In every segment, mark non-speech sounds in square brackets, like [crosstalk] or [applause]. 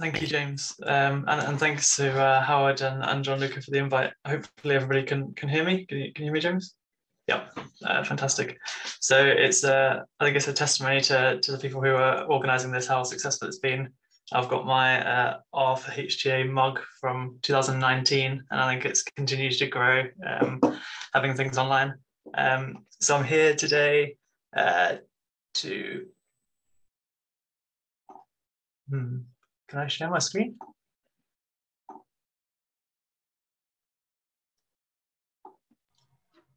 Thank you, James, um, and, and, thanks to uh, Howard and, and Gianluca for the invite. Hopefully, everybody can can hear me. Can you, can you hear me, James? Yeah, uh, fantastic. So it's uh, I think it's a testimony to, to the people who are organising this how successful it's been. I've got my uh, R for HTA mug from 2019, and I think it's continued to grow, um, having things online. Um, so I'm here today uh, to. Hmm. Can I share my screen?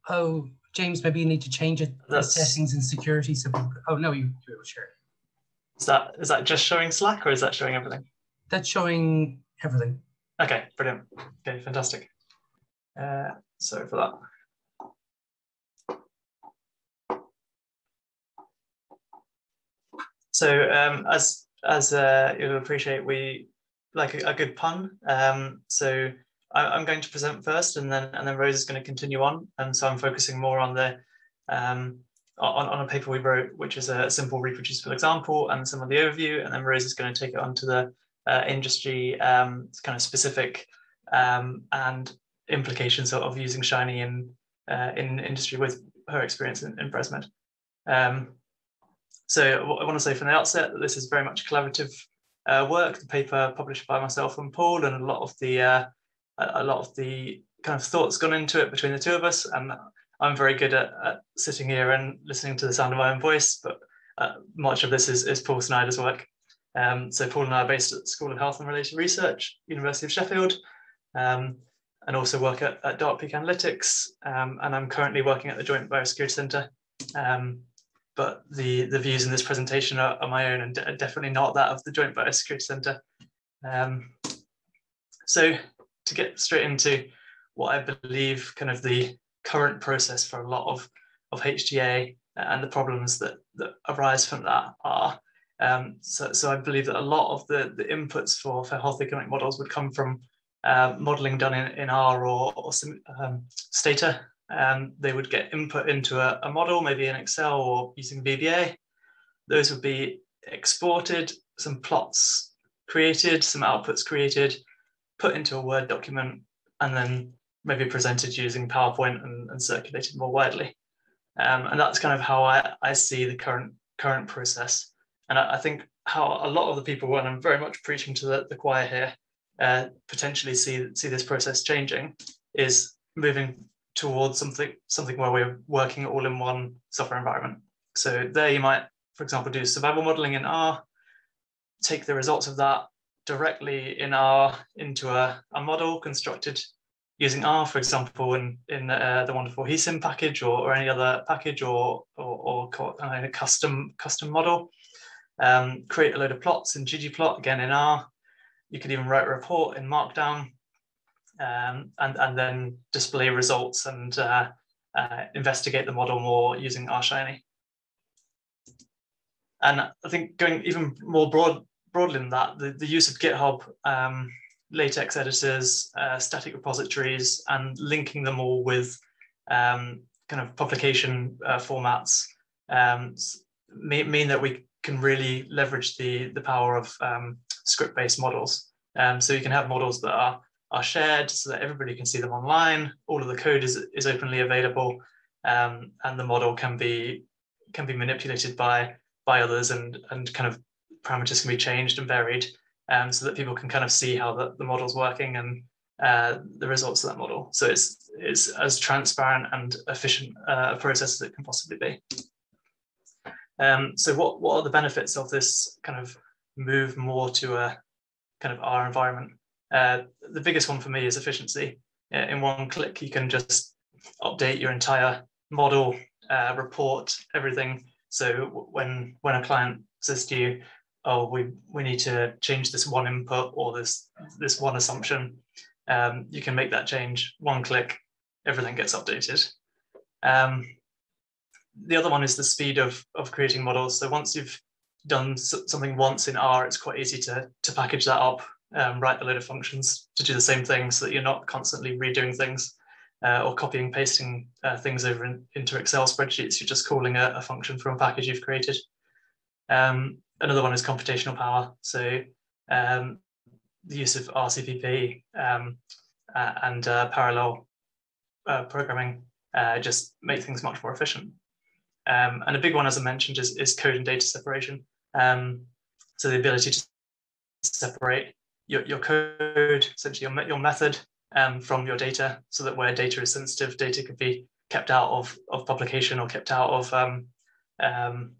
Oh, James, maybe you need to change it the settings and security. So, oh no, you it. Share. Is that is that just showing Slack or is that showing everything? That's showing everything. Okay, brilliant. Okay, fantastic. Uh, sorry for that. So um, as as uh, you'll appreciate, we like a, a good pun. Um, so I, am going to present first, and then and then Rose is going to continue on. And so I'm focusing more on the um, on, on a paper we wrote, which is a simple reproducible example, and some of the overview. And then Rose is going to take it on to the uh, industry um, kind of specific um, and implications of, of, using Shiny in uh, in industry with her experience in, in BresMed. Um, so I want to say from the outset that this is very much collaborative uh, work. The paper published by myself and Paul, and a lot of the uh, a lot of the kind of thoughts gone into it between the two of us. And I'm very good at, at sitting here and listening to the sound of my own voice, but uh, much of this is, is Paul Schneider's work. Um, so Paul and I are based at the School of Health and Related Research, University of Sheffield, um, and also work at, at Dark Peak Analytics. Um, and I'm currently working at the Joint Biosecurity Centre. But the, the views in this presentation are, are my own and de definitely not that of the Joint Biosecurity Centre. Um, so to get straight into what I believe kind of the current process for a lot of, of HTA and the problems that, that arise from that are. Um, so, so I believe that a lot of the, the inputs for, for health economic models would come from uh, modeling done in, in R or, or some, um, Stata. Um, they would get input into a, a model, maybe in Excel or using VBA. Those would be exported, some plots created, some outputs created, put into a Word document, and then maybe presented using PowerPoint and, and circulated more widely. Um, and that's kind of how I, I see the current current process. And I, I, think how a lot of the people, when I'm very much preaching to the, the choir here, uh, potentially see see this process changing, is moving towards something something where we're working all in one software environment. So there you might, for example, do survival modeling in R, take the results of that directly in R into a, a model constructed using R, for example, in, in uh, the wonderful HESIM package or, or any other package or, or, or a custom, custom model. Um, create a load of plots in ggplot, again in R. You could even write a report in Markdown um, and, and then display results and uh, uh, investigate the model more using R Shiny. And I think going even more broad, broadly than that, the, the use of GitHub um, latex editors, uh, static repositories, and linking them all with um, kind of publication uh, formats um, mean, mean that we can really leverage the, the power of um, script-based models. Um, so you can have models that are, are shared so that everybody can see them online. All of the code is, is openly available um, and the model can be can be manipulated by by others and, and kind of parameters can be changed and varied um, so that people can kind of see how the, the model's working and uh, the results of that model. So it's, it's as transparent and efficient uh, a process as it can possibly be. Um, so what, what are the benefits of this kind of move more to a kind of R environment? Uh, the biggest one for me is efficiency. In one click, you can just update your entire model, uh, report, everything. So when, when a client says to you, oh, we, we need to change this one input or this, this one assumption, um, you can make that change one click, everything gets updated. Um, the other one is the speed of, of creating models. So once you've done something once in R, it's quite easy to, to package that up, um, write a load of functions to do the same thing so that you're not constantly redoing things uh, or copying pasting uh, things over in, into Excel spreadsheets. You're just calling a, a, function from a package you've created. Um, another one is computational power. So um, the use of RCPP um, uh, and parallel uh, programming uh, just make things much more efficient. Um, and a big one, as I mentioned, is, is code and data separation. Um, so the ability to separate your, your code, essentially your, your method um, from your data, so that where data is sensitive, data could be kept out of, of publication or kept out of um, um,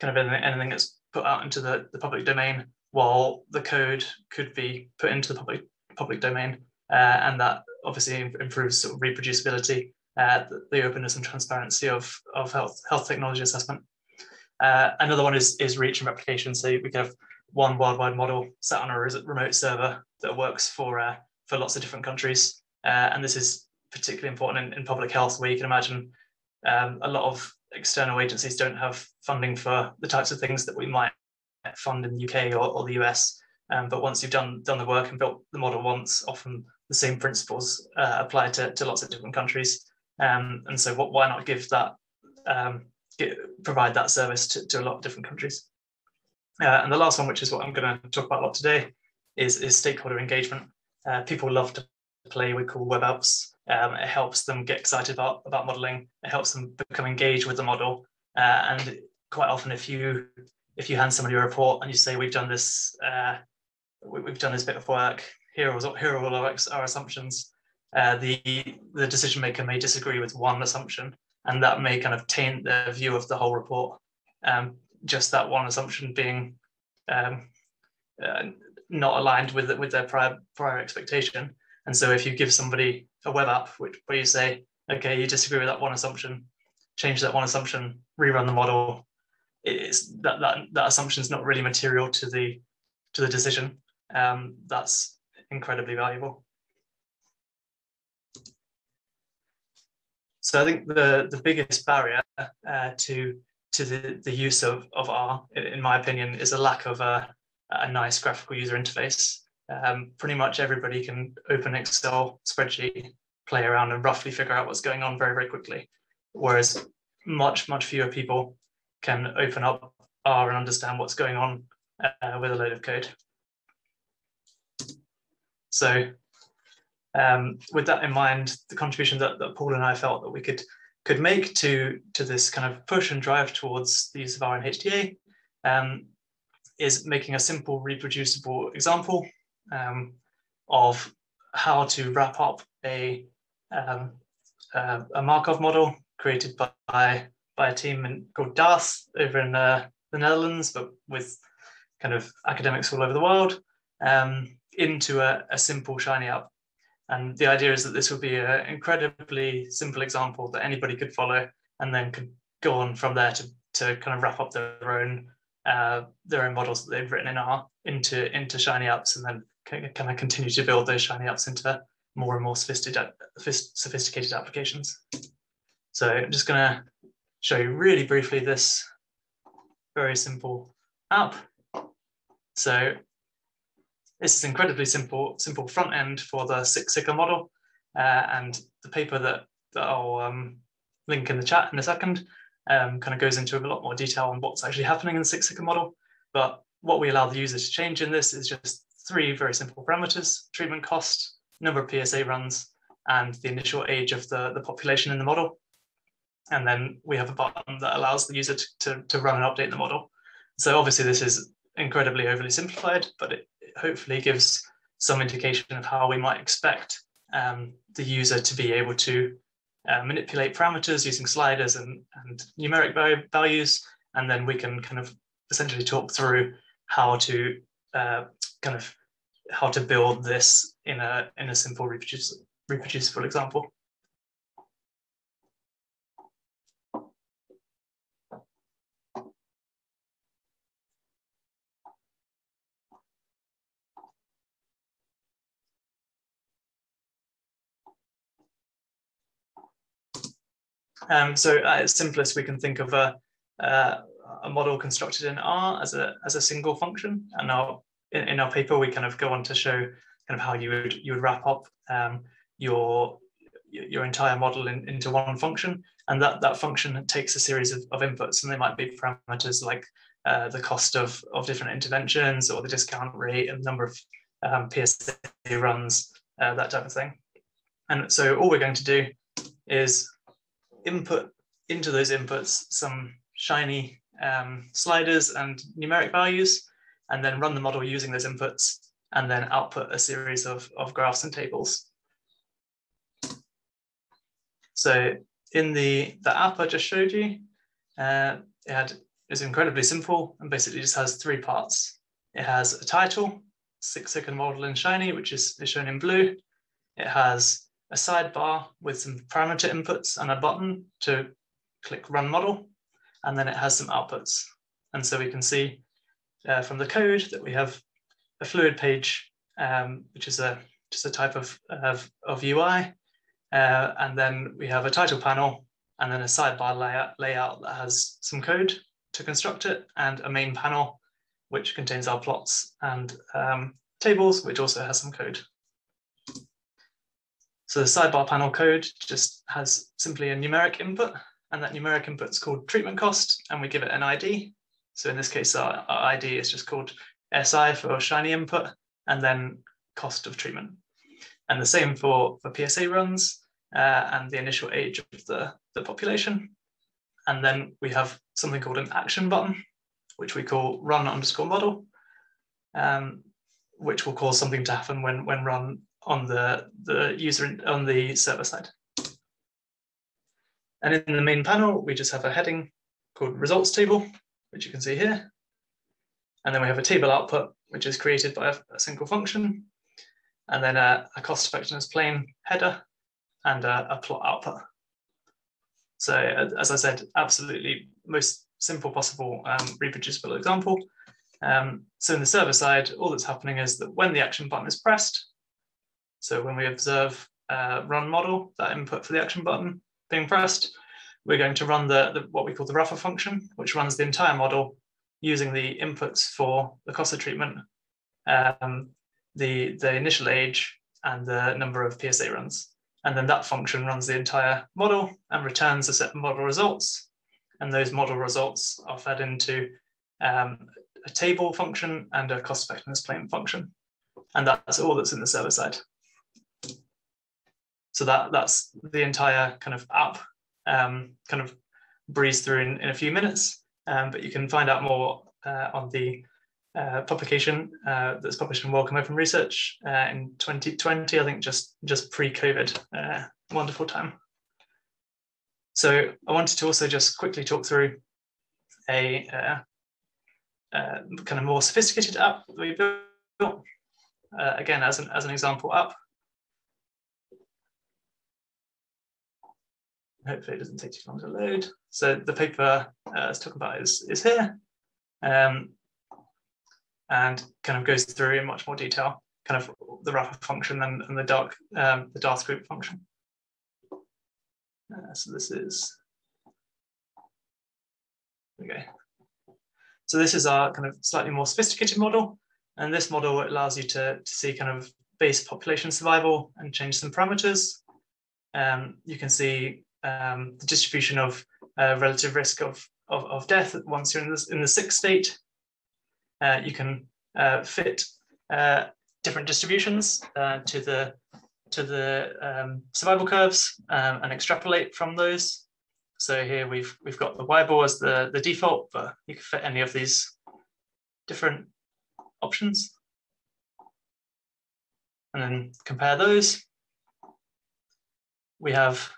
kind of anything, anything that's put out into the, the public domain, while the code could be put into the public public domain, uh, and that obviously improves sort of reproducibility, uh, the, the, openness and transparency of, of health health technology assessment. Uh, another one is is reach and replication. So we can have one worldwide model set on a remote server that works for uh, for lots of different countries, uh, and this is particularly important in, in public health, where you can imagine um, a lot of external agencies don't have funding for the types of things that we might fund in the UK or, or the US. Um, but once you've done done the work and built the model once, often the same principles uh, apply to, to lots of different countries. Um, and so what, why not give that, um, provide that service to, to a lot of different countries? Uh, and the last one, which is what I'm going to talk about a lot today, is, is stakeholder engagement. Uh, people love to play with cool web apps. Um, it helps them get excited about, about modeling. It helps them become engaged with the model. Uh, and quite often, if you if you hand somebody a report and you say, "We've done this, uh, we, have done this bit of work. Here are here are all our, our assumptions." Uh, the the decision maker may disagree with one assumption, and that may kind of taint their view of the whole report. Um, just that one assumption being um, uh, not aligned with with their prior prior expectation. And so, if you give somebody a web app which, where you say, okay, you disagree with that one assumption, change that one assumption, rerun the model. It's that that that assumption is not really material to the to the decision. Um, that's incredibly valuable. So I think the the biggest barrier uh, to to the, the use of, of R, in my opinion, is a lack of a, a nice graphical user interface. Um, pretty much everybody can open Excel spreadsheet play around and roughly figure out what's going on very, very quickly. Whereas much, much fewer people can open up R and understand what's going on uh, with a load of code. So um, with that in mind, the contribution that, that Paul and I felt that we could could make to, to this kind of push and drive towards the use of R HTA um, is making a simple reproducible example um, of how to wrap up a um, uh, a Markov model created by by a team in, called DARTH over in uh, the Netherlands, but with kind of academics all over the world, um, into a, a, simple Shiny app. And the idea is that this would be an incredibly simple example that anybody could follow, and then could go on from there to, to kind of wrap up their own uh, their own models that they've written in R into into Shiny apps, and then kind of continue to build those Shiny apps into more and more sophisticated, sophisticated applications. So I'm just going to show you really briefly this very simple app. So this is incredibly simple, simple front end for the Sick-Sicker model. Uh, and the paper that, that I'll um, link in the chat in a second um, kind of goes into a lot more detail on what's actually happening in the Sick-Sicker model. But what we allow the user to change in this is just three very simple parameters, treatment cost, number of PSA runs, and the initial age of the, the population in the model. And then we have a button that allows the user to, to, to run and update the model. So obviously this is incredibly overly simplified, but it, hopefully gives some indication of how we might expect um, the user to be able to uh, manipulate parameters using sliders and, and numeric values. And then we can kind of essentially talk through how to uh, kind of how to build this in a in a simple reproducible, reproducible example. Um, so at its simplest, we can think of a, uh, a model constructed in R as a, as a single function. And our in, in, our paper, we kind of go on to show kind of how you would you would wrap up um, your your entire model in, into one function, and that that function takes a series of, of inputs, and they might be parameters like uh, the cost of of different interventions or the discount rate and number of um, PSA runs, uh, that type of thing. And so all we're going to do is input into those inputs some shiny um, sliders and numeric values, and then run the model using those inputs, and then output a series of, of graphs and tables. So in the, the app I just showed you, uh, it had is incredibly simple and basically just has three parts. It has a title, Sick-Sicker model in Shiny, which is, is shown in blue. It has a sidebar with some parameter inputs and a button to click run model. And then it has some outputs. And so we can see uh, from the code that we have a fluid page, um, which is a just a type of, of, of UI. Uh, and then we have a title panel and then a sidebar layout, layout that has some code to construct it and a main panel which contains our plots and um, tables, which also has some code. So the sidebar panel code just has simply a numeric input, and that numeric input is called treatment cost, and we give it an ID. So in this case, our, our ID is just called SI for Shiny input, and then cost of treatment. And the same for, for PSA runs uh, and the initial age of the, the population. And then we have something called an action button, which we call run underscore model, um, which will cause something to happen when, when run on the, the user on the server side. And in the main panel, we just have a heading called results table, which you can see here. And then we have a table output, which is created by a, a single function. And then a, a cost effectiveness plane header and a, a plot output. So as I said, absolutely most simple possible um, reproducible example. Um, so in the server side, all that's happening is that when the action button is pressed, so when we observe uh, run model, that input for the action button being pressed, we're going to run the, the, what we call the wrapper function, which runs the entire model using the inputs for the cost of treatment, um, the, the initial age, and the number of PSA runs. And then that function runs the entire model and returns a set of model results. And those model results are fed into um, a table function and a cost effectiveness plane function. And that's all that's in the server side. So that, that's the entire kind of app um, kind of breeze through in, in a few minutes. Um, but you can find out more uh, on the uh, publication uh, that's published in Wellcome Open Research uh, in 2020, I think just, just pre-COVID, uh, wonderful time. So I wanted to also just quickly talk through a uh, kind of more sophisticated app that we built, again, as an, as an example app. Hopefully it doesn't take too long to load. So the paper uh, I was talking about is, is here. Um, and kind of goes through in much more detail, kind of the wrapper function and, and the dark um, the Darth group function. Uh, so this is okay. So this is our kind of slightly more sophisticated model, and this model allows you to, to see kind of base population survival and change some parameters. Um, you can see um, the distribution of uh, relative risk of, of, of, death once you're in, in the sick state, uh, you can uh, fit uh, different distributions to the to the um, survival curves um, and extrapolate from those. So here we've we've got the Weibull as the, the default, but you can fit any of these different options. And then compare those. We have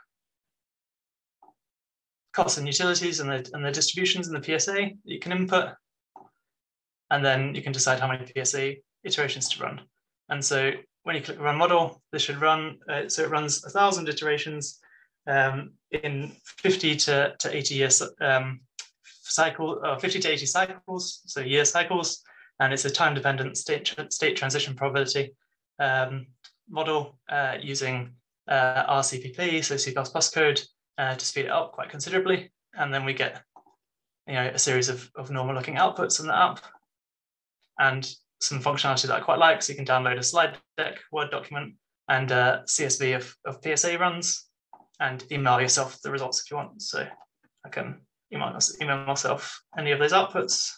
costs and utilities and the, and the distributions in the PSA that you can input. And then you can decide how many PSA iterations to run. And so when you click run model, this should run, uh, so it runs a thousand iterations um, in 50 to, to 80 years um, cycle, uh, 50 to 80 cycles, so year cycles, and it's a time-dependent state, state transition probability um, model uh, using uh, RCPP, so C++ code, uh, to speed it up quite considerably. And then we get you know, a series of, of normal looking outputs in the app and some functionality that I quite like. So you can download a slide deck, Word document, and CSV of, of PSA runs and email yourself the results if you want. So I can email, email myself any of those outputs.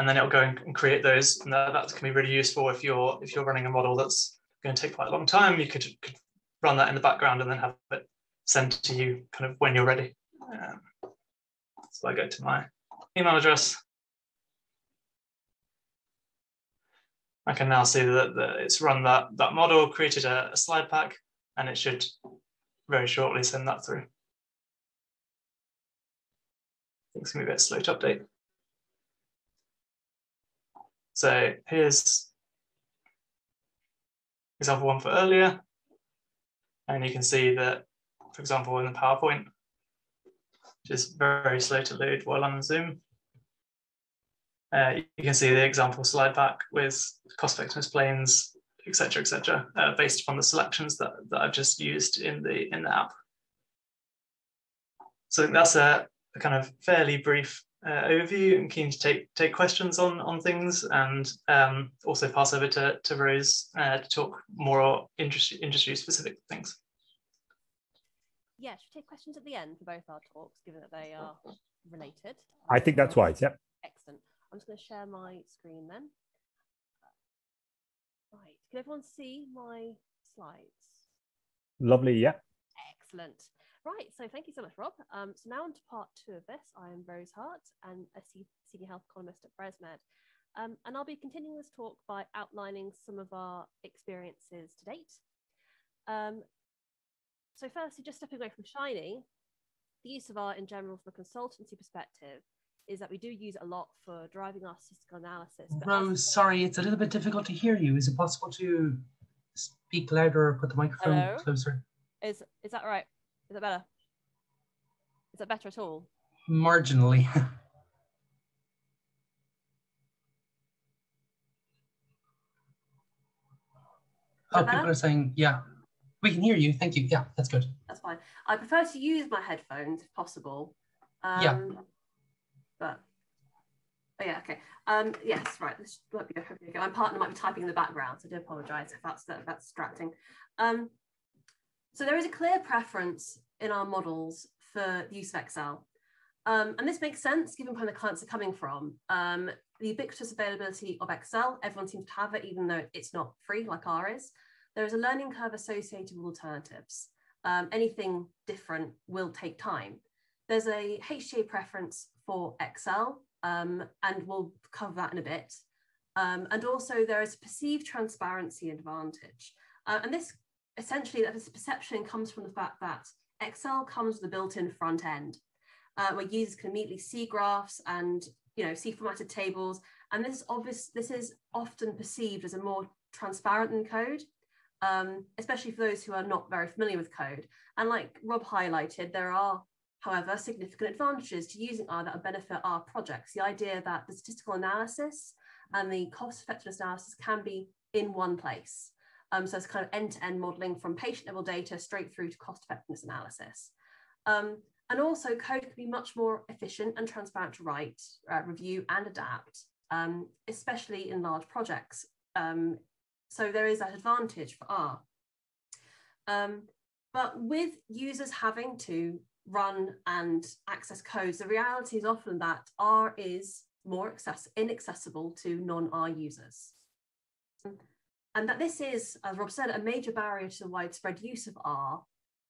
and then it'll go and create those. And that, that can be really useful if you're if you're running a model that's going to take quite a long time. You could, could run that in the background and then have it sent to you kind of when you're ready. Um, so I go to my email address. I can now see that, that it's run that, that model, created a, a slide pack, and it should very shortly send that through. It's gonna be a bit slow to update. So here's example one for earlier. And you can see that, for example, in the PowerPoint, is very slow to load while on Zoom, uh, you can see the example slide back with cost effectiveness planes, etc., etc., uh, based upon the selections that, that I've just used in the in the app. So that's a, a kind of fairly brief uh, overview. I'm keen to take take questions on on things and um, also pass over to, to Rose uh, to talk more industry industry specific things. Yeah, should we take questions at the end for both our talks, given that they are related? I think that's wise. Yep. Excellent. I'm just going to share my screen then. Right. Can everyone see my slides? Lovely. Yeah. Excellent. Right, so thank you so much, Rob. Um, so now on to part two of this. I am Rose Hart and a senior health economist at BresMed. Um, and I'll be continuing this talk by outlining some of our experiences to date. Um, so firstly, just stepping away from Shiny, the use of R in general from a consultancy perspective is that we do use it a lot for driving our statistical analysis. Rose, sorry, it's a little bit difficult to hear you. Is it possible to speak louder or put the microphone Hello? closer? Is, is that right? Is that better? Is that better at all? Marginally. [laughs] oh, people are saying, yeah, we can hear you. Thank you. Yeah, that's good. That's fine. I prefer to use my headphones if possible. Um, Yeah. But, oh yeah, okay. Um, yes, right. This might be a okay. My partner might be typing in the background, so I do apologise if that's if that's distracting. Um, so there is a clear preference in our models for the use of Excel. Um, and this makes sense given where the clients are coming from. Um, the ubiquitous availability of Excel, everyone seems to have it, even though it's not free like ours is. There is a learning curve associated with alternatives. Um, anything different will take time. There's a HTA preference for Excel, um, and we'll cover that in a bit. Um, and also there is perceived transparency advantage. Uh, and this essentially, that this perception comes from the fact that Excel comes with a built-in front end uh, where users can immediately see graphs and you know see formatted tables. And this is obvious. This is often perceived as a more transparent than code, um, especially for those who are not very familiar with code. And like Rob highlighted, there are, however, significant advantages to using R that benefit our projects. The idea that the statistical analysis and the cost effectiveness analysis can be in one place. Um, so it's kind of end-to-end modeling from patient level data straight through to cost effectiveness analysis. Um, and also code can be much more efficient and transparent to write, uh, review and adapt, um, especially in large projects. Um, so there is that advantage for R. Um, but with users having to run and access codes, the reality is often that R is more access inaccessible to non-R users and that this is, as Rob said, a major barrier to the widespread use of R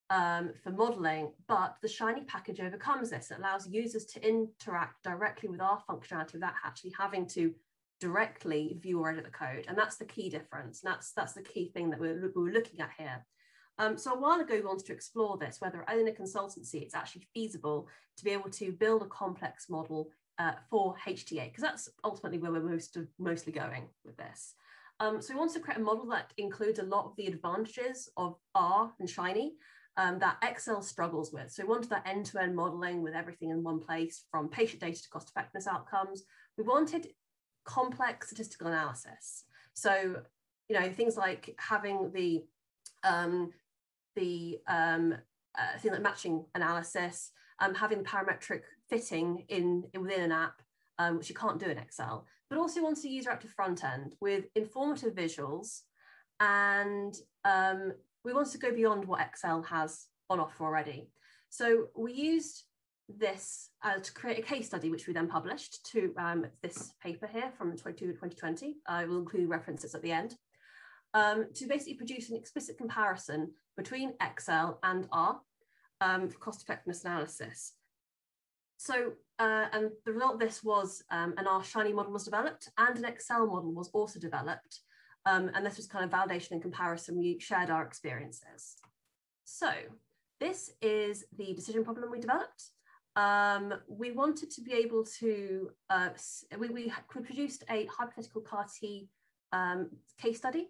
um, for modeling, but the Shiny package overcomes this. It allows users to interact directly with R functionality without actually having to directly view or edit the code. And that's the key difference. And that's, that's the key thing that we're, we're looking at here. Um, so a while ago, we wanted to explore this, whether in a consultancy, it's actually feasible to be able to build a complex model uh, for HTA, because that's ultimately where we're most of, mostly going with this. Um, so we want to create a model that includes a lot of the advantages of R and Shiny um, that Excel struggles with. So we wanted that end-to-end modeling with everything in one place from patient data to cost effectiveness outcomes. We wanted complex statistical analysis. So, you know, things like having the, um, the um, uh, thing like matching analysis, um, having the parametric fitting in, in within an app, um, which you can't do in Excel but also wants a user-active front end with informative visuals. And um, we want to go beyond what Excel has on offer already. So we used this uh, to create a case study, which we then published to um, this paper here from 2020. I will include references at the end. Um, to basically produce an explicit comparison between Excel and R um, for cost effectiveness analysis. So, uh, and the result of this was um, an R Shiny model was developed and an Excel model was also developed. Um, and this was kind of validation and comparison. We shared our experiences. So this is the decision problem we developed. Um, we wanted to be able to, uh, we, we produced a hypothetical CAR-T um, case study.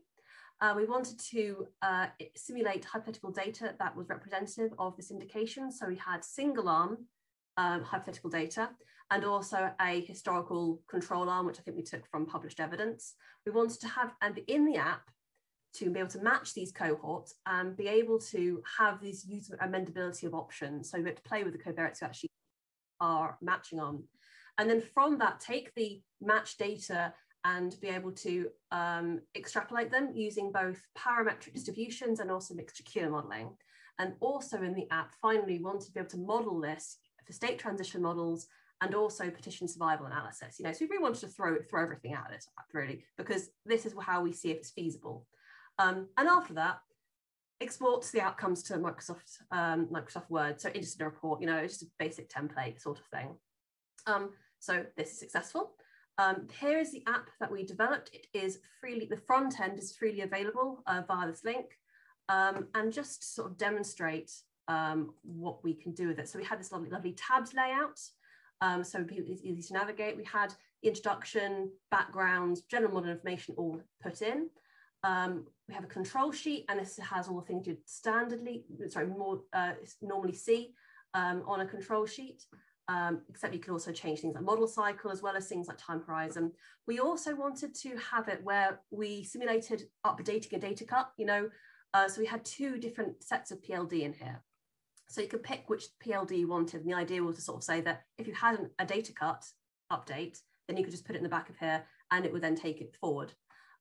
Uh, we wanted to uh, simulate hypothetical data that was representative of this indication. So we had single arm um, hypothetical data and also a historical control arm, which I think we took from published evidence. We wanted to have, and in the app, to be able to match these cohorts and be able to have these user amendability of options. So we have to play with the covariates who actually are matching on. And then from that, take the match data and be able to um, extrapolate them using both parametric distributions and also mixture cure modeling. And also in the app, finally, we want to be able to model this for state transition models and also partition survival analysis. You know, so we really wanted to throw throw everything at it, really, because this is how we see if it's feasible. Um, and after that, export the outcomes to Microsoft um, Microsoft Word. So just a report, you know, just a basic template sort of thing. Um, so this is successful. Um, here is the app that we developed. It is freely, the front end is freely available uh, via this link. Um, and just to sort of demonstrate um, what we can do with it. So we had this lovely, lovely tabs layout. Um, so it's easy to navigate. We had introduction, background, general model information all put in. Um, we have a control sheet, and this has all the things you'd standardly, sorry, more uh, normally see um, on a control sheet. Um, except you can also change things like model cycle as well as things like time horizon. We also wanted to have it where we simulated updating a data cut, you know, uh, so we had two different sets of PLD in here. So you could pick which PLD you wanted. And the idea was to sort of say that if you had a data cut update, then you could just put it in the back of here and it would then take it forward.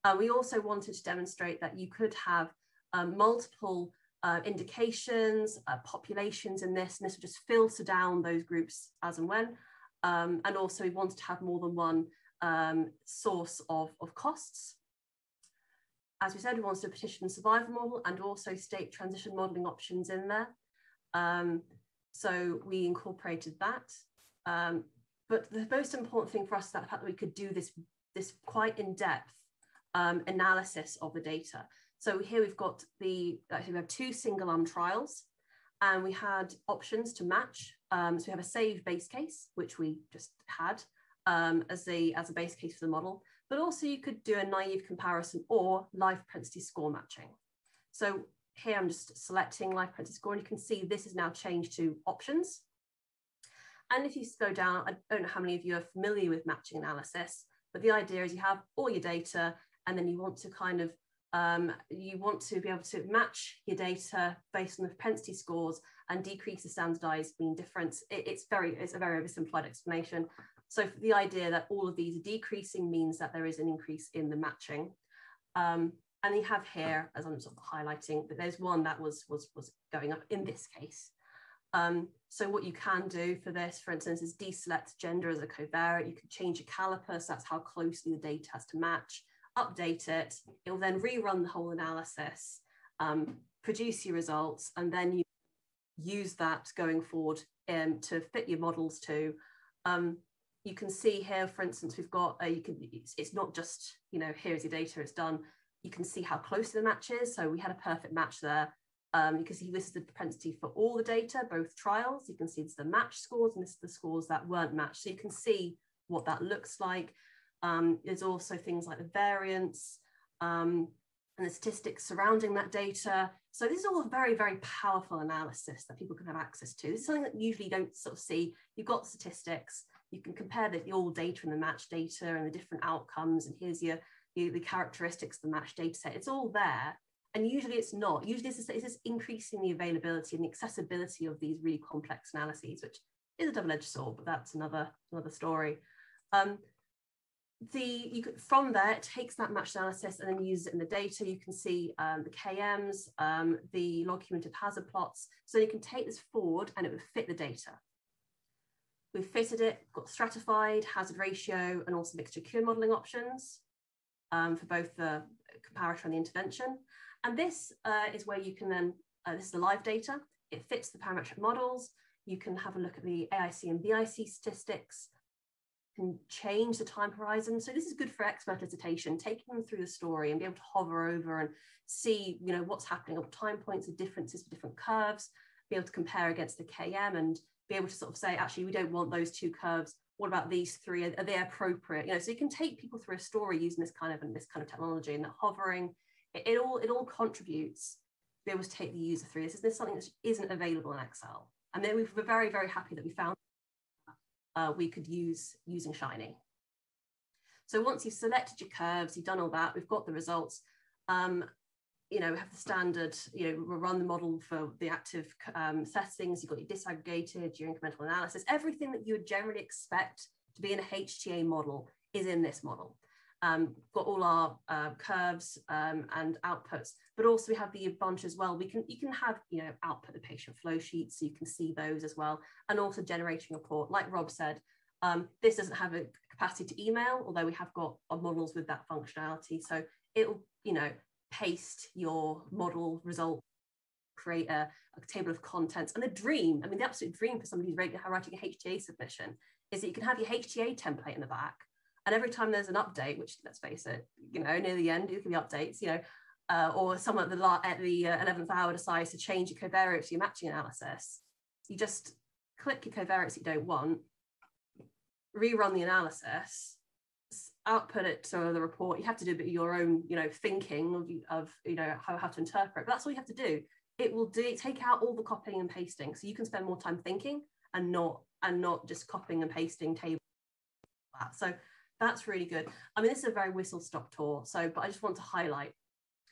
Uh, we also wanted to demonstrate that you could have um, multiple uh, indications, uh, populations in this, and this would just filter down those groups as and when. Um, and also we wanted to have more than one um, source of, of costs. As we said, we wanted a partition survival model and also state transition modeling options in there. Um, so we incorporated that. Um, but the most important thing for us is that fact that we could do this, this quite in-depth um, analysis of the data. So here we've got the, actually we have two single arm trials and we had options to match. Um, so we have a save base case, which we just had um, as, a, as a base case for the model, but also you could do a naive comparison or live propensity score matching. So here I'm just selecting live propensity score and you can see this is now changed to options. And if you go down, I don't know how many of you are familiar with matching analysis, but the idea is you have all your data and then you want to kind of um, you want to be able to match your data based on the propensity scores and decrease the standardized mean difference. It, it's very, it's a very oversimplified explanation. So the idea that all of these are decreasing means that there is an increase in the matching. Um, and you have here, as I'm sort of highlighting, that there's one that was, was, was going up in this case. Um, so what you can do for this, for instance, is deselect gender as a covariate. You can change your caliper, so that's how closely the data has to match update it, it will then rerun the whole analysis, um, produce your results, and then you use that going forward um, to fit your models to. Um, you can see here, for instance, we've got, uh, you can, it's, it's, not just, you know, here's your data, it's done. You can see how close the match is. So we had a perfect match there. Um, you can see this is the propensity for all the data, both trials. You can see it's the match scores and this is the scores that weren't matched. So you can see what that looks like. Um, there's also things like the variance um, and the statistics surrounding that data. So this is all very, very powerful analysis that people can have access to. Is something that usually you don't sort of see. You've got statistics, you can compare the, the all data and the match data and the different outcomes, and here's your, the characteristics of the match data set. It's all there. And usually it's not. Usually it's it's just increasing the availability and the accessibility of these really complex analyses, which is a double-edged sword, but that's another, another story. Um, the you could, from there it takes that match analysis and then uses it in the data. You can see um, the KMs, um, the log cumulative hazard plots. So you can take this forward and it would fit the data. we've fitted it, got stratified, hazard ratio, and also mixture cure modeling options um, for both the comparator and the intervention. And this uh, is where you can then, uh, this is the live data. It fits the parametric models. You can have a look at the AIC and BIC statistics, can change the time horizon. So this is good for expert elicitation, taking them through the story and be able to hover over and see, you know, what's happening at time points, the differences for different curves, be able to compare against the KM and be able to sort of say, actually, we don't want those two curves. What about these three? Are, are they appropriate? You know, so you can take people through a story using this kind of and this kind of technology and that hovering, it, it all it all contributes to be able to take the user through. This is this something that isn't available in Excel. And then we were very, very happy that we found uh, we could use using Shiny. So once you've selected your curves, you've done all that, we've got the results. Um, you know, we have the standard, you know, run the model for the active um, settings, you've got your disaggregated, your incremental analysis, everything that you would generally expect to be in a HTA model is in this model. Um, got all our uh, curves um, and outputs, but also we have the bunch as well. We can you can have you know output the patient flow sheets, so you can see those as well, and also generating a report. Like Rob said, um, this doesn't have a capacity to email, although we have got models with that functionality. So it'll you know paste your model result, create a, a, table of contents. And the dream, I mean, the absolute dream for somebody who's writing a HTA submission is that you can have your HTA template in the back. And every time there's an update, which let's face it, you know, near the end, there can be updates, you know, uh, or someone at the, at the uh, 11th hour decides to change your covariate to your matching analysis, you just click your covariates you don't want, rerun the analysis, output it to the report. You have to do a bit of your own, you know, thinking of, of you know how, how to interpret. But that's all you have to do. It will do take out all the copying and pasting, so you can spend more time thinking and not and not just copying and pasting tables. So that's really good. I mean, this is a very whistle stop tour. So, but I just want to highlight.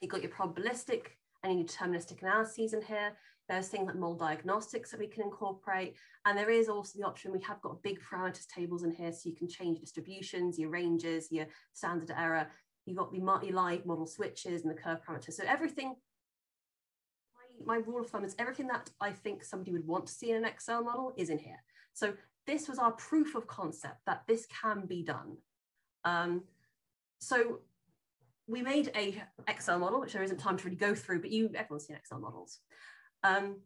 You've got your probabilistic and your deterministic analyses in here. There's things like model diagnostics that we can incorporate. And there is also the option, we have got big parameters tables in here, so you can change distributions, your ranges, your standard error. You've got the multi-live model switches and the curve parameters. So everything, my, my rule of thumb is everything that I think somebody would want to see in an Excel model is in here. So this was our proof of concept that this can be done. Um, so we made a Excel model, which there isn't time to really go through, but you everyone's seen Excel models. Um,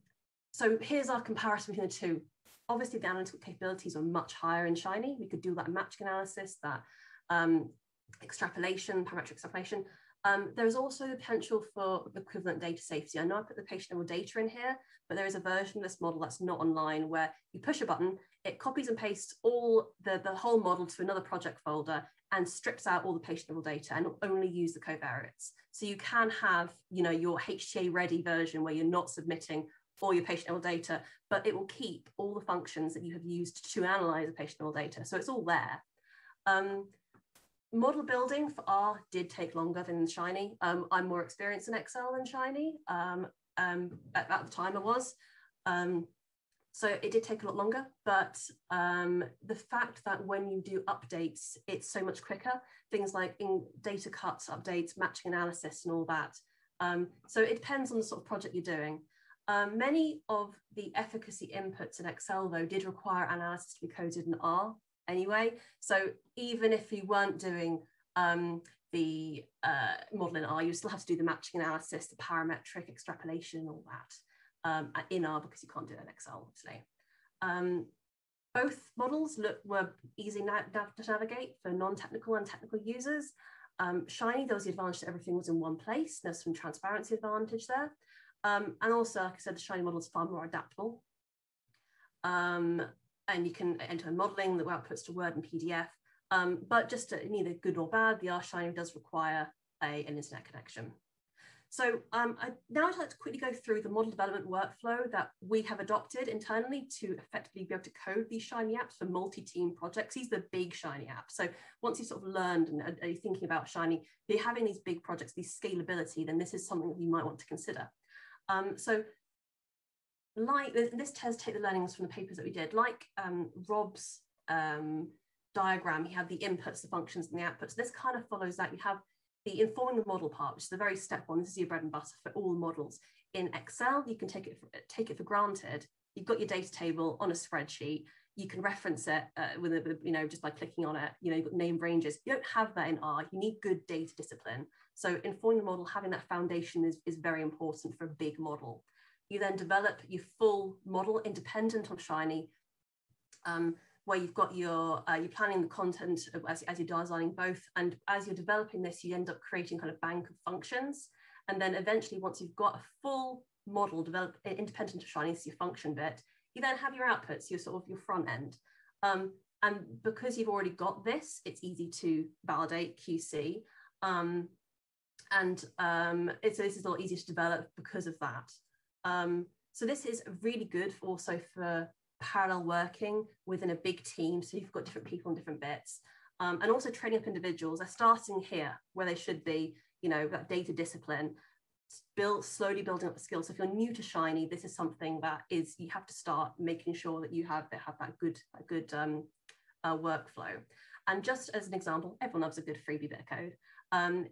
so here's our comparison between the two. Obviously, the analytical capabilities are much higher in Shiny. We could do that matching analysis, that um, extrapolation, parametric extrapolation. Um, there is also the potential for equivalent data safety. I know I put the patient level data in here, but there is a version of this model that's not online where you push a button, it copies and pastes all the, the whole model to another project folder and strips out all the patient level data and only use the covariates. So you can have, you know, your HTA ready version where you're not submitting all your patient level data, but it will keep all the functions that you have used to analyze the patient level data. So it's all there. Um, model building for R did take longer than Shiny. Um, I'm more experienced in Excel than Shiny. Um, um, at, at, the time I was. Um, so it did take a lot longer, but um, the fact that when you do updates, it's so much quicker, things like in data cuts, updates, matching analysis and all that. Um, so it depends on the sort of project you're doing. Um, many of the efficacy inputs in Excel though did require analysis to be coded in R anyway. So even if you weren't doing um, the uh, model in R, you still have to do the matching analysis, the parametric extrapolation, all that um, in R because you can't do it in Excel, obviously. Um, both models look, were easy na to navigate for non-technical and technical users. Um, Shiny, there was the advantage that everything was in one place. There's some transparency advantage there. Um, and also, like I said, the Shiny model is far more adaptable. Um, and you can enter modeling that outputs to Word and PDF. Um, but just to, neither good nor bad, the R Shiny does require a, an internet connection. So um, I, now I'd like to quickly go through the model development workflow that we have adopted internally to effectively be able to code these Shiny apps for multi-team projects. These are the big Shiny apps. So once you've sort of learned and are you thinking about Shiny, if you're having these big projects, these scalability, then this is something that you might want to consider. Um, so like this test take the learnings from the papers that we did, like um, Rob's um, diagram, he had the inputs, the functions, and the outputs. This kind of follows that. You have the informing the model part, which is the very step one. This is your bread and butter for all models. In Excel, you can take it for, take it for granted. You've got your data table on a spreadsheet. you can reference it uh, with, a, you know, just by clicking on it, you know, you've got named ranges. You don't have that in R. You need good data discipline. So informing the model, having that foundation is, is very important for a big model. You then develop your full model independent of Shiny, um, where you've got your, uh, you're planning the content as, as you're designing both. And as you're developing this, you end up creating kind of bank of functions. And then eventually, once you've got a full model developed independent of Shiny, so your function bit, you then have your outputs, your sort of your front end. Um, and because you've already got this, it's easy to validate QC. Um, and um, it's, this is a lot easier to develop because of that. Um, so this is really good for also for parallel working within a big team. So you've got different people in different bits. Um, and also training up individuals. They're starting here where they should be, you know, that data discipline, build slowly building up the skills. So if you're new to Shiny, this is something that is you have to start making sure that you have that have that good that good um, uh, workflow. And just as an example, everyone loves a good freebie bit of code. Um,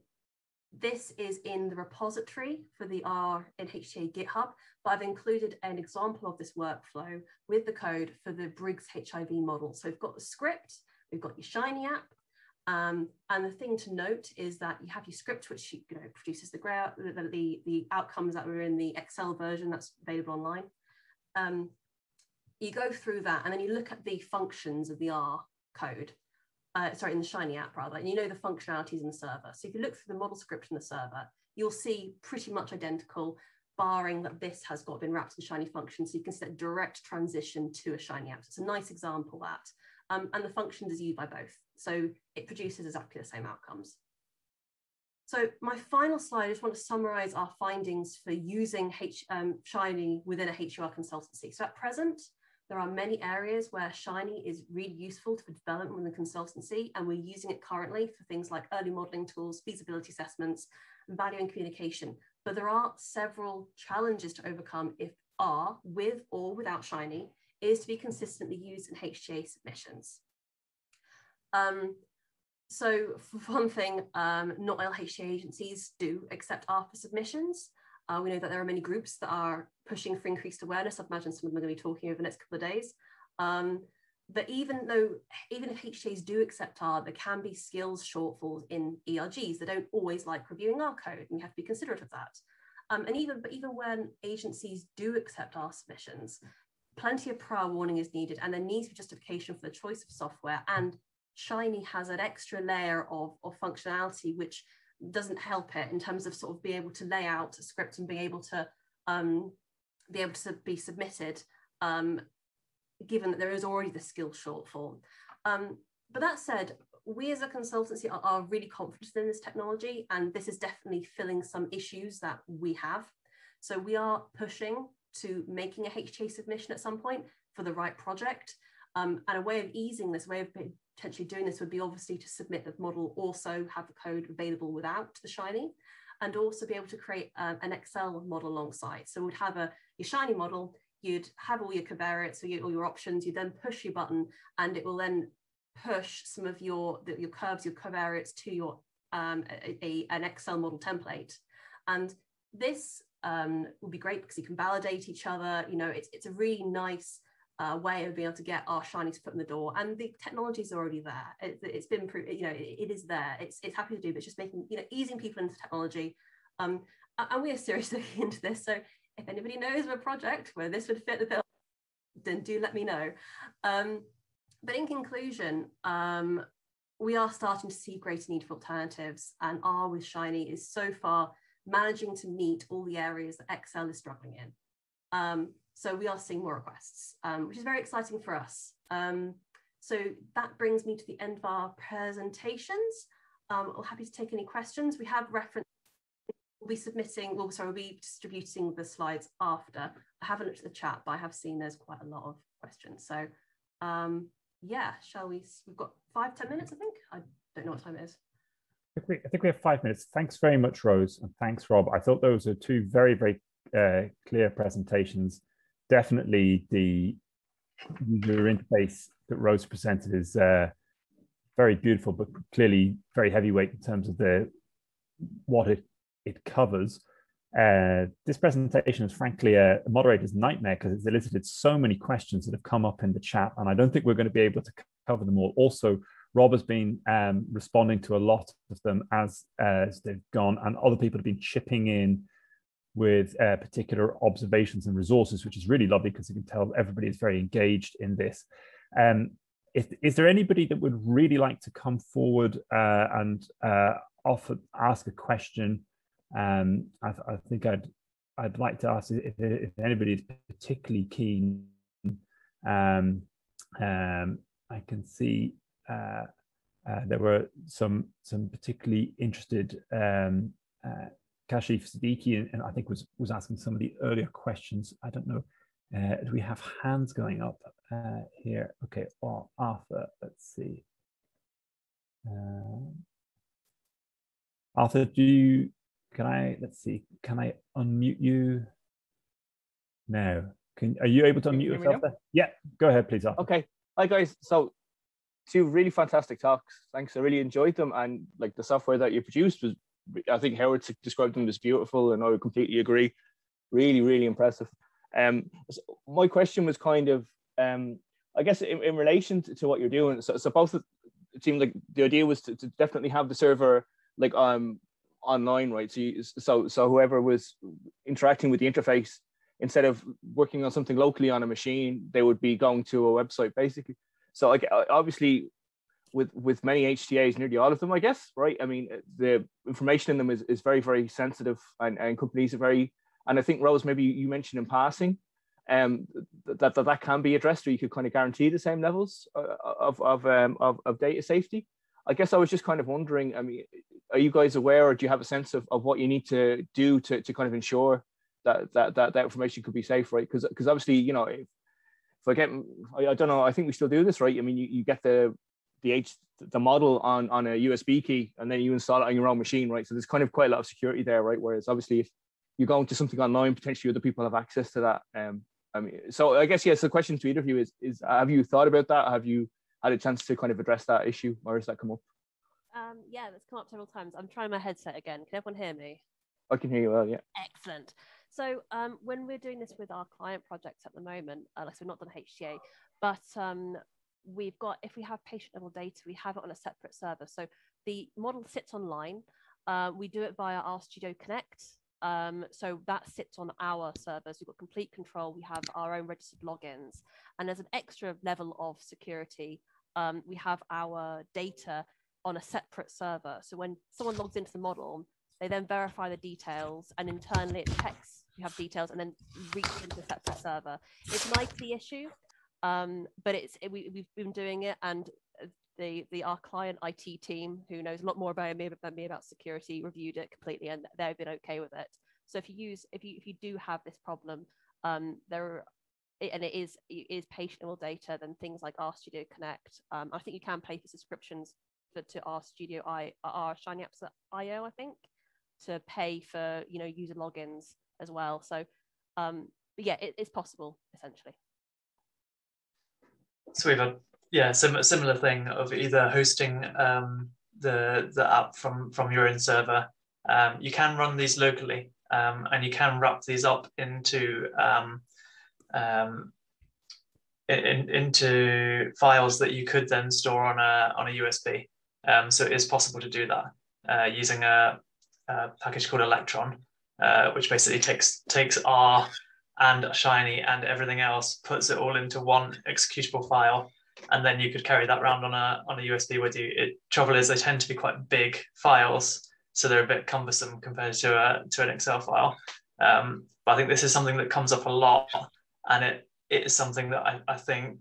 this is in the repository for the R in HTA GitHub, but I've included an example of this workflow with the code for the Briggs HIV model. So we've got the script, we've got your Shiny app, um, and the thing to note is that you have your script, which you, know produces the, the, the, the outcomes that were in the Excel version that's available online. Um, you go through that and then you look at the functions of the R code uh, sorry, in the Shiny app rather, and you know the functionalities in the server. So if you look through the model script in the server, you'll see pretty much identical, barring that this has got been wrapped in Shiny function. So you can set direct transition to a Shiny app. So it's a nice example that. Um, and the functions is used by both. So it produces exactly the same outcomes. So my final slide, I just want to summarize our findings for using H, um, Shiny within a HEOR consultancy. So at present, there are many areas where Shiny is really useful for development within consultancy, and we're using it currently for things like early modeling tools, feasibility assessments, and value and communication. But there are several challenges to overcome if R, with or without Shiny, is to be consistently used in HTA submissions. Um, so [laughs] for one thing, um, not all HTA agencies do accept R for submissions. Uh, we know that there are many groups that are pushing for increased awareness. I've imagined some of them are going to be talking over the next couple of days. Um, but even though, even if HTAs do accept R, there can be skills shortfalls in ERGs. They don't always like reviewing R code, and you have to be considerate of that. Um, and even, but even when agencies do accept R submissions, plenty of prior warning is needed, and there needs to be justification for the choice of software. And Shiny has an extra layer of, of functionality which doesn't help it in terms of sort of being able to lay out a script and being able to um, be able to be submitted, um, given that there is already the skill shortfall. Um, but that said, we as a consultancy are, are, really confident in this technology, and this is definitely filling some issues that we have. So we are pushing to making a HTA submission at some point for the right project. Um, and a way of easing this, way of potentially doing this would be obviously to submit the model, also have the code available without the Shiny, and also be able to create uh, an Excel model alongside. So we'd have a your Shiny model, you'd have all your covariates or your, all your options, you then push your button and it will then push some of your, the, your curves, your covariates to your um, a, a, an Excel model template. And this um, will be great because you can validate each other. You know, it's, it's a really nice uh, way of being able to get our shinies foot in the door. And the technology is already there. It, has been, you know, it, it is there. It's, it's happy to do, but just making, you know, easing people into technology. Um, and we are seriously [laughs] looking into this. So if anybody knows of a project where this would fit the bill, then do let me know. Um, but in conclusion, um, we are starting to see greater need for alternatives, and R with Shiny is so far managing to meet all the areas that Excel is struggling in. Um, so we are seeing more requests, um, which is very exciting for us. Um, so that brings me to the end of our presentations. Um, I'm happy to take any questions. We have reference, we'll be submitting, well, sorry, we'll be distributing the slides after. I haven't looked at the chat, but I have seen there's quite a lot of questions. So um, yeah, shall we, we've got five ten minutes, I think. I don't know what time it is. I think, we, I think we have five minutes. Thanks very much, Rose, and thanks, Rob. I thought those are two very, very uh, clear presentations definitely the user interface that Rose presented is uh, very beautiful, but clearly very heavyweight in terms of the what it it covers. uh, this presentation is frankly a, moderator's nightmare because it's elicited so many questions that have come up in the chat, and I don't think we're going to be able to cover them all. Also, Rob has been um, responding to a lot of them as, as they've gone, and other people have been chipping in with uh, particular observations and resources, which is really lovely because you can tell everybody is very engaged in this. Um, if, is there anybody that would really like to come forward uh, and uh, offer ask a question? Um, I, I, think I'd I'd like to ask if, if anybody is particularly keen. Um, um, I can see uh, uh, there were some some particularly interested um, Kashif Siddiqui, and, and, I think was was asking some of the earlier questions. I don't know. Uh, do we have hands going up uh, here? Okay, or Arthur. Let's see. Uh, Arthur, do you? Can I? Let's see. Can I unmute you? No. Can are you able to unmute yourself? There? Yeah. Go ahead, please. Arthur. Okay. Hi guys. So two really fantastic talks. Thanks. I really enjoyed them, and like the software that you produced was I think Howard described them as beautiful, and I would completely agree. Really, really impressive. Um, so my question was kind of, um, I guess, in, in relation to, to, what you're doing. So, so both it seemed like the idea was to, to definitely have the server like um online, right? So, you, so, so whoever was interacting with the interface, instead of working on something locally on a machine, they would be going to a website basically. So, like, obviously, with with many HTAs, nearly all of them, I guess, right? I mean, the information in them is, is very, very sensitive, and, and companies are very. And I think Rose, maybe you mentioned in passing, um, that, that that can be addressed, or you could kind of guarantee the same levels uh, of of um, of, of data safety. I guess I was just kind of wondering. I mean, are you guys aware, or do you have a sense of, of what you need to do to, to kind of ensure that that that, that information could be safe, right? Because because obviously, you know, if, if I get, I, I, don't know, I think we still do this, right? I mean, you, you get the the H the model on on a USB key and then you install it on your own machine, right? So there's kind of quite a lot of security there, right? Whereas obviously if you go into something online, potentially other people have access to that. Um, I mean, so I guess yes, the question to either of you is is have you thought about that? Have you had a chance to kind of address that issue, or has that come up? Um, yeah, that's come up several times. I'm trying my headset again. Can everyone hear me? I can hear you well. Yeah. Excellent. So um, when we're doing this with our client projects at the moment, uh, like we've not done HTA, but um, we've got, if we have patient level data, we have it on a separate server. So the model sits online. Uh, we do it via RStudio Connect. Um, so that sits on our servers. We've got complete control. We have our own registered logins. And as an extra level of security, um, we have our data on a separate server. So when someone logs into the model, they then verify the details and internally it checks you have details and then reach into a separate server. It's an IT issue um, but it's it, we, we've been doing it and uh, the the our client IT team who knows a lot more about me than me about security reviewed it completely and they've been okay with it. So if you use if you if you do have this problem, um, there are and it is it is patient level data, then things like RStudio Connect. Um, I think you can pay for subscriptions for to RStudio I our Shiny Apps IO, I think, to pay for you know user logins as well. So um, but yeah, it, it's possible essentially. So we've had yeah, sim- similar thing of either hosting um, the the app from from your own server. Um, you can run these locally, um, and you can wrap these up into um, um, in, into files that you could then store on a on a USB. Um, so it is possible to do that uh, using a, a, package called Electron, uh, which basically takes takes R and Shiny and everything else, puts it all into one executable file, and then you could carry that around on a on a USB with you. It, trouble is they tend to be quite big files, so they're a bit cumbersome compared to a to an Excel file. Um, but I think this is something that comes up a lot, and it it is something that I, I think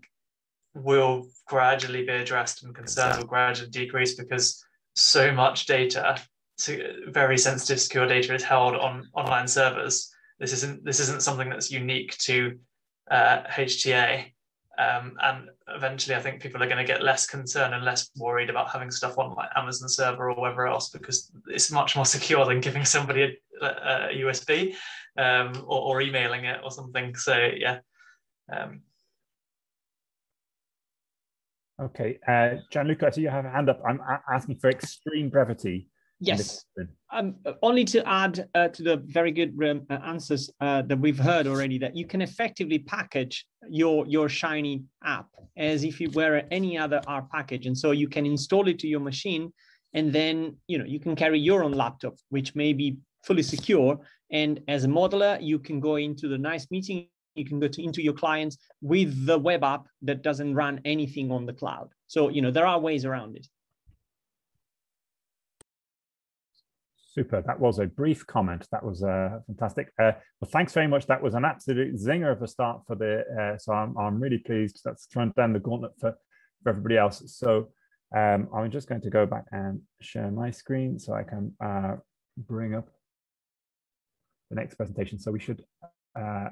will gradually be addressed and concerns will gradually decrease because so much data, very sensitive, secure data, is held on online servers this isn't this isn't something that's unique to uh, HTA. Um, and eventually, I think people are going to get less concerned and less worried about having stuff on like Amazon server or wherever else because it's much more [laughs] secure than giving somebody a, a USB um, or, or, emailing it or something. So yeah. Um, okay, uh, Gianluca, I see you have a hand up. I'm asking for extreme brevity Yes. Um, only to add uh, to the very good um, uh, answers uh, that we've heard already, that you can effectively package your your Shiny app as if it were any other R package, and so you can install it to your machine, and then you know you can carry your own laptop, which may be fully secure. And as a modeler, you can go into the NICE meeting. You can go to, into your clients with the web app that doesn't run anything on the cloud. So you know there are ways around it. Super. That was a brief comment. That was uh, fantastic. Uh, well, thanks very much. That was an absolute zinger of a start for the. Uh, so I'm, I'm really pleased. That's throwing down the gauntlet for, for everybody else. So um, I'm just going to go back and share my screen so I can uh, bring up the next presentation. So we should uh,